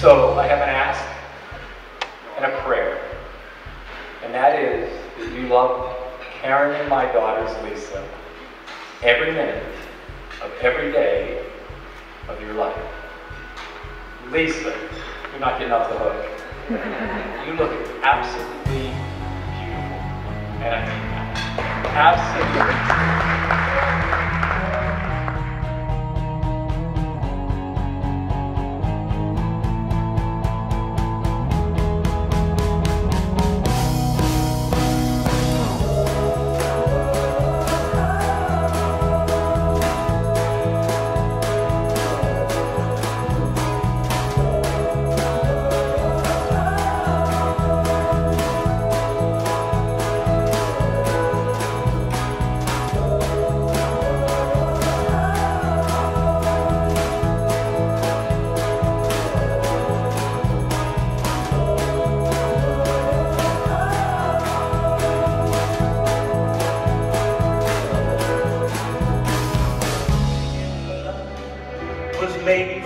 So I have an ask and a prayer. And that is that you love Karen and my daughters, Lisa, every minute of every day of your life. Lisa, you're not getting off the hook. you look absolutely beautiful. And I mean that. Absolutely. Maybe